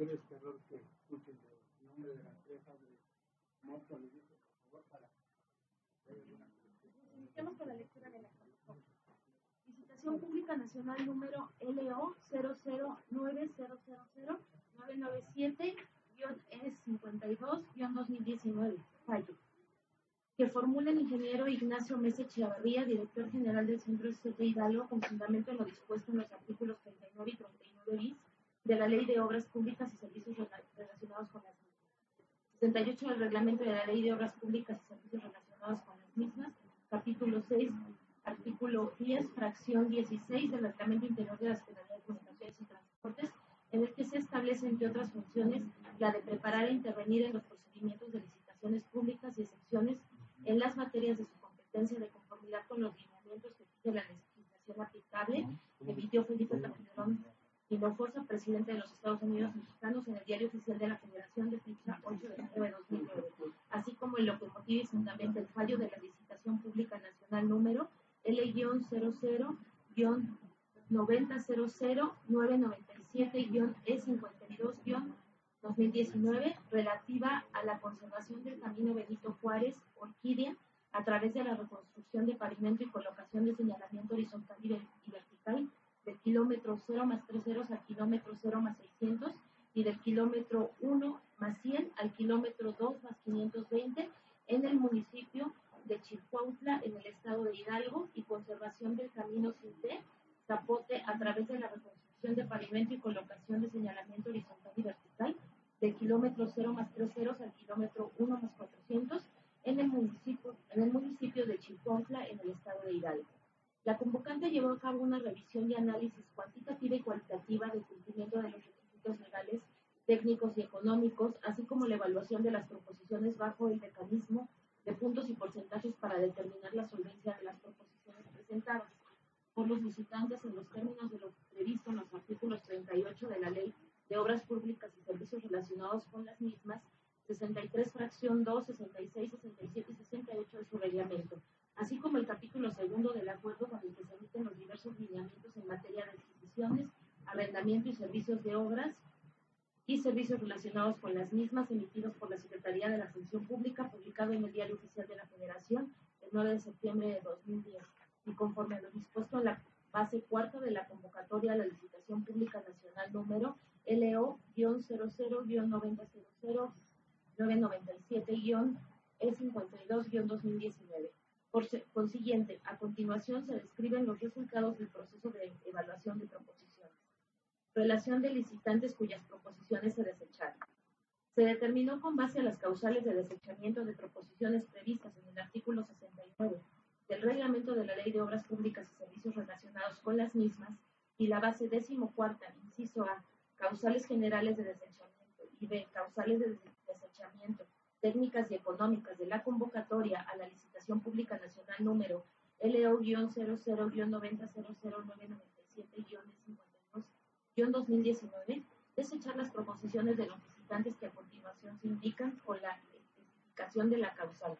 cualquier este error que escuchen el nombre de la empresa de Moto, le por favor, para Iniciamos con la lectura de la Licitación Pública Nacional número LO 009009097-E52-2019. Fallo. Que formula el ingeniero Ignacio Mese Chiavarría, director general del Centro de Hidalgo, con fundamento en lo dispuesto en los artículos 39 y 39 bis de la Ley de Obras Públicas y Servicios relacionados con las mismas. 68 del Reglamento de la Ley de Obras Públicas y Servicios relacionados con las mismas. Capítulo 6, artículo 10, fracción 16 del Reglamento Interior de la Secretaría de Comunicaciones y Transportes, en el que se establece, entre otras funciones, la de preparar e intervenir en los procedimientos de licitaciones públicas y excepciones en las materias de su competencia de conformidad con los lineamientos que fije la legislación aplicable, emitió Felipe Calderón Hinojosa, presidente de los Estados Unidos mexicanos, en el Diario Oficial de la Federación de fecha 8 de enero de 2009, así como en lo que motiva y fundamenta el fallo de la licitación pública nacional número L-000-9000-997-E52-2019 relativa a la conservación del camino Benito Juárez, Orquídea, a través de la reconstrucción de pavimento y colocación de señalamiento horizontal y vertical del kilómetro 0 más 3 ceros al kilómetro 0 más 600 y del kilómetro 1 más 100 al kilómetro 2 más 520 en el municipio de Chilcuautla, en el estado de Hidalgo, y conservación del camino Cinté, Zapote, a través de la reconstrucción de pavimento y colocación de señalamiento horizontal y vertical del kilómetro 0 más 3 ceros al kilómetro 1 más 400 en el municipio, en el municipio de Chilcuautla, en el estado de Hidalgo. La convocante llevó a cabo una revisión y análisis cuantitativa y cualitativa del cumplimiento de los requisitos legales, técnicos y económicos, así como la evaluación de las proposiciones bajo el mecanismo de puntos y porcentajes para determinar la solvencia de las proposiciones presentadas por los visitantes en los términos de lo previsto en los artículos 38 de la Ley de Obras Públicas y Servicios relacionados con las mismas, 63 fracción 2, 66, 67 y 68 de su reglamento así como el capítulo segundo del acuerdo con el que se emiten los diversos lineamientos en materia de adquisiciones, arrendamiento y servicios de obras y servicios relacionados con las mismas emitidos por la Secretaría de la Función Pública, publicado en el Diario Oficial de la Federación el 9 de septiembre de 2010, y conforme a lo dispuesto en la base cuarta de la convocatoria a la licitación pública nacional número LO-00-9000 997-E52-2019 por consiguiente, a continuación se describen los resultados del proceso de evaluación de proposiciones. Relación de licitantes cuyas proposiciones se desecharon. Se determinó con base a las causales de desechamiento de proposiciones previstas en el artículo 69 del Reglamento de la Ley de Obras Públicas y Servicios relacionados con las mismas y la base décimo cuarta, inciso A, causales generales de desechamiento y B, causales de desechamiento técnicas y económicas de la convocatoria a la licitación pública nacional número LO-00-000997-52-2019, desechar las proposiciones de los licitantes que a continuación se indican con la especificación de la causal.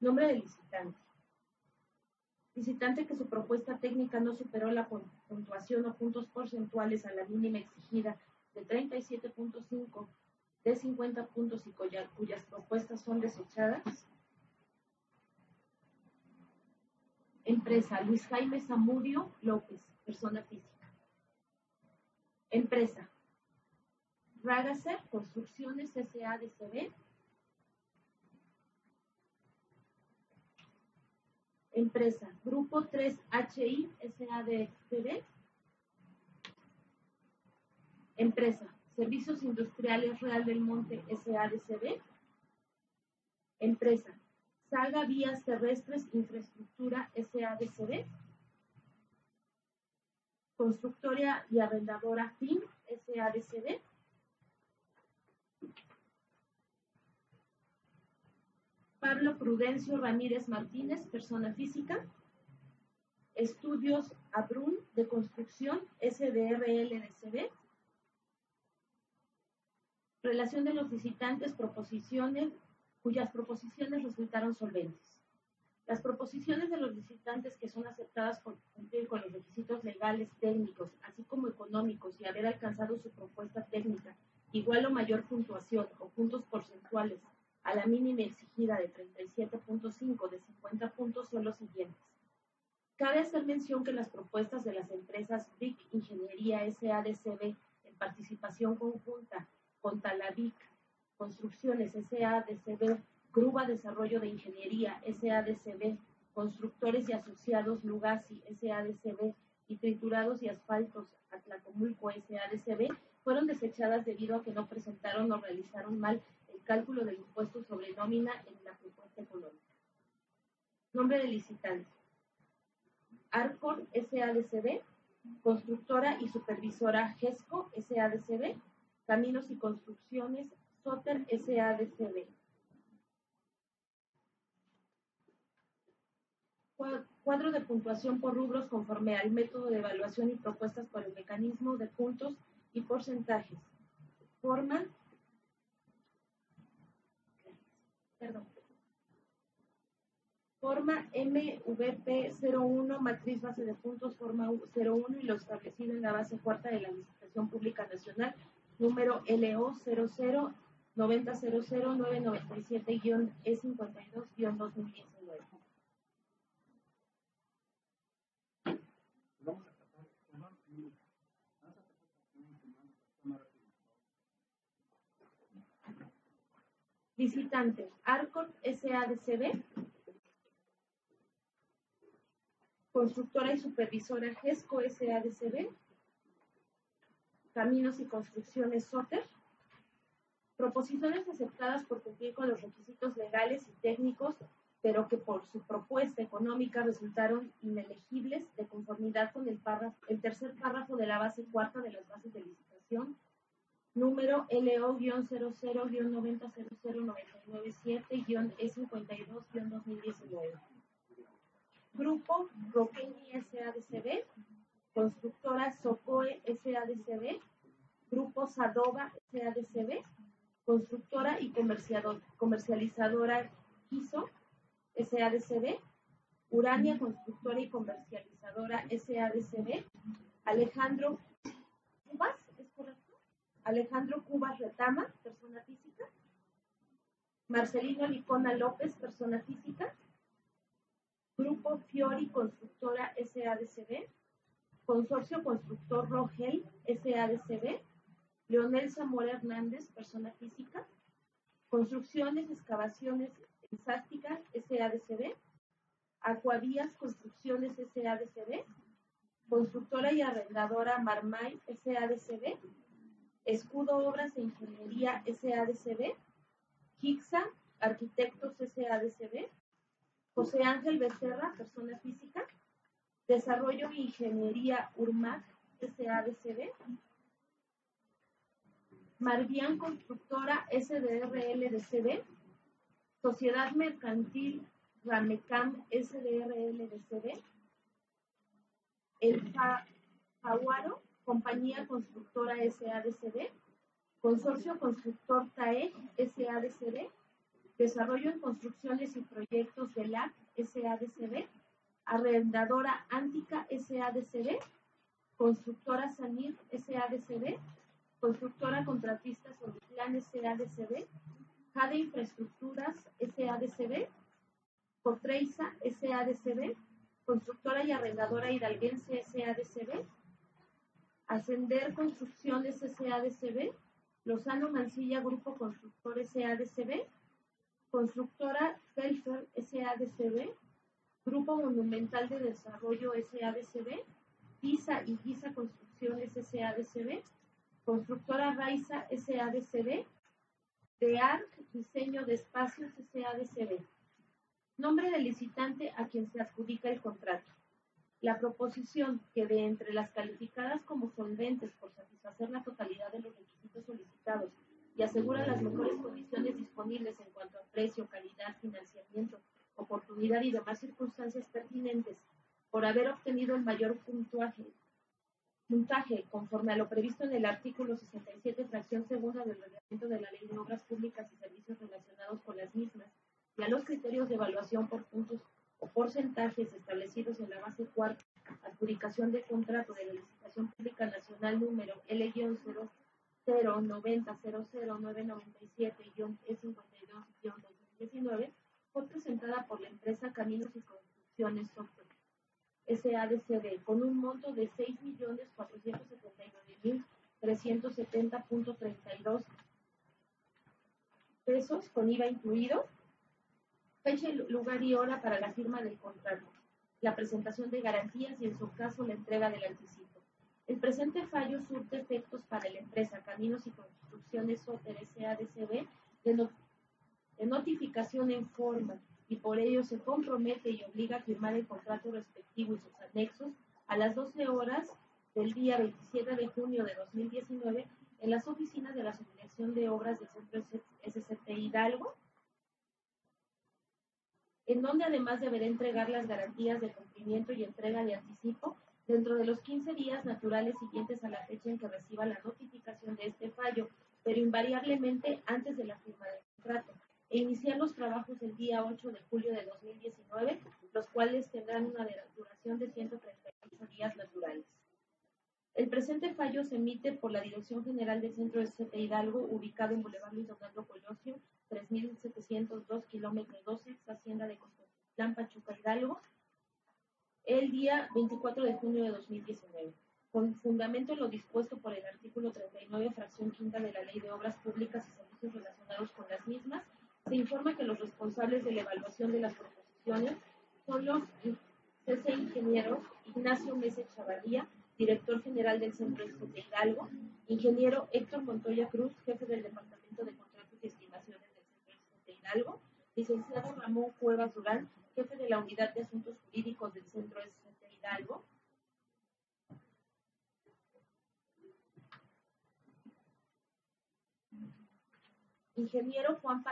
Nombre del licitante. Licitante que su propuesta técnica no superó la puntuación o puntos porcentuales a la mínima exigida de 37.5 de 50 puntos y cuyas propuestas son desechadas. Empresa Luis Jaime Zamudio López, persona física. Empresa Ragacer Construcciones SADCB. Empresa Grupo 3HI SADCB. Empresa Servicios Industriales Real del Monte SADCB. Empresa. Saga Vías Terrestres Infraestructura SADCB. Constructoria y arrendadora FIN SADCB. Pablo Prudencio Ramírez Martínez, persona física. Estudios Abrun de Construcción SDRLDCB. Relación de los visitantes, proposiciones, cuyas proposiciones resultaron solventes. Las proposiciones de los licitantes que son aceptadas por cumplir con los requisitos legales, técnicos, así como económicos y haber alcanzado su propuesta técnica igual o mayor puntuación o puntos porcentuales a la mínima exigida de 37.5 de 50 puntos son los siguientes. Cabe hacer mención que las propuestas de las empresas BIC Ingeniería SADCB en participación conjunta con Talavic Construcciones SADCB, Gruba Desarrollo de Ingeniería SADCB, Constructores y Asociados Lugasi SADCB y Triturados y Asfaltos Atlacomulco SADCB fueron desechadas debido a que no presentaron o realizaron mal el cálculo del impuesto sobre nómina en la propuesta económica. Nombre de licitante. Arcor SADCB, constructora y supervisora GESCO SADCB, Caminos y Construcciones Soter SADCB. Cuadro de puntuación por rubros conforme al método de evaluación y propuestas por el mecanismo de puntos y porcentajes. Forma, perdón, forma MVP01, matriz base de puntos, forma 01 y lo establecido en la base cuarta de la Administración Pública Nacional, número LO 00 9000 997 e 52 2019 Visitante, Arcot SADCB. Constructora y supervisora GESCO SADCB. Caminos y Construcciones SOTER. Proposiciones aceptadas por cumplir con los requisitos legales y técnicos, pero que por su propuesta económica resultaron inelegibles de conformidad con el, párrafo, el tercer párrafo de la base cuarta de las bases de licitación número LO-00-9009997-E52-2019. Grupo Roqueñi SADCB, Constructora Socoe SADCB, Grupo Sadova SADCB, Constructora y Comercializadora Quiso SADCB, Urania Constructora y Comercializadora SADCB, Alejandro Cubas Alejandro Cubas Retama, persona física. Marcelino Licona López, persona física. Grupo Fiori Constructora SADCB. Consorcio Constructor Rogel SADCB. Leonel Zamora Hernández, persona física. Construcciones, excavaciones ensásticas SADCB. Acuavías Construcciones SADCB. Constructora y arrendadora Marmay SADCB Escudo Obras de Ingeniería SADCB, Hixa, Arquitectos SADCB, José Ángel Becerra, persona física, Desarrollo e Ingeniería URMAC SADCB, Marbián Constructora SDRL Sociedad Mercantil Ramecam SDRL El Jaguaro Compañía Constructora SADCB, Consorcio Constructor TAE SADCB, Desarrollo en Construcciones y Proyectos de LAC SADCB, Arrendadora Antica SADCB, Constructora Sanir SADCB, Constructora Contratista Plan SADCB, Jade Infraestructuras SADCB, Cotreiza SADCB, Constructora y Arrendadora Hidalguense SADCB, Ascender Construcciones SADCB, Lozano Mancilla Grupo Constructor SADCB, Constructora Felfer SADCB, Grupo Monumental de Desarrollo SADCB, PISA y GISA Construcciones SADCB, Constructora Raiza SADCB, DEARC Diseño de Espacios SADCB. Nombre del licitante a quien se adjudica el contrato. La proposición que de entre las calificadas como solventes por satisfacer la totalidad de los requisitos solicitados y asegura las mejores condiciones disponibles en cuanto a precio, calidad, financiamiento, oportunidad y demás circunstancias pertinentes por haber obtenido el mayor puntuaje, puntaje conforme a lo previsto en el artículo 67, fracción segunda del reglamento de la Ley de Obras Públicas y Servicios relacionados con las mismas y a los criterios de evaluación por puntos contrato de la licitación pública nacional número L-090-997-E52-2019 fue presentada por la empresa Caminos y Construcciones Software SADCB con un monto de 6.479.370.32 pesos con IVA incluido, fecha, lugar y hora para la firma del contrato, la presentación de garantías y en su caso la entrega del anticipo. El presente fallo surte efectos para la empresa Caminos y Construcciones Software SADCB de, no, de notificación en forma por ello se compromete y obliga a firmar el contrato respectivo y sus anexos a las 12 horas del día 27 de junio de 2019 en las oficinas de la Subdirección de Obras del Centro SCT Hidalgo, en donde además deberá entregar las garantías de cumplimiento y entrega de anticipo dentro de los 15 días naturales siguientes a la fecha en que reciba la notificación de este fallo, pero invariablemente antes de la firma del contrato iniciar los trabajos el día 8 de julio de 2019, los cuales tendrán una duración de 138 días naturales. El presente fallo se emite por la Dirección General del Centro de ST Hidalgo, ubicado en Boulevard Luis Donaldo Colosio, 3702 kilómetros 12, Hacienda de Costotlán, Pachuca, Hidalgo, el día 24 de junio de 2019 con fundamento en lo dispuesto por el artículo 39, fracción quinta de la Ley de Obras Públicas y Servicios relacionados con las mismas, se informa que los responsables de la evaluación de las proposiciones son los CC Ingenieros Ignacio Mese Chavalía, director general del Centro de Hidalgo, ingeniero Héctor Montoya Cruz, jefe del Departamento de Contratos y Estimaciones del Centro de Hidalgo, licenciado Ramón Cuevas Durán, jefe de la Unidad de Asuntos Jurídicos del Centro de Hidalgo, Ingeniero Juan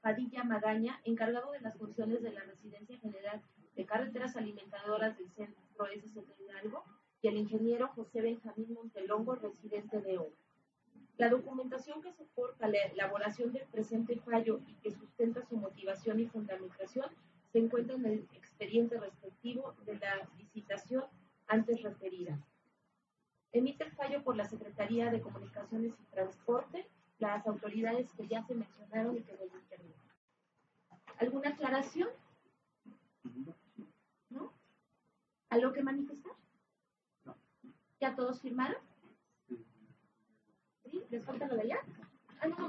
Padilla Magaña, encargado de las funciones de la Residencia General de Carreteras Alimentadoras del Centro SC Hidalgo, y el ingeniero José Benjamín Montelongo, residente de obra. La documentación que soporta la elaboración del presente fallo y que sustenta su motivación y fundamentación se encuentra en el expediente respectivo de la licitación antes referida. Emite el fallo por la Secretaría de Comunicaciones y Transporte las autoridades que ya se mencionaron y que vuelvo a intervenir. ¿Alguna aclaración? ¿No? ¿Algo que manifestar? ¿Ya todos firmaron? ¿Sí? ¿Les falta lo de allá? Ah, no, no,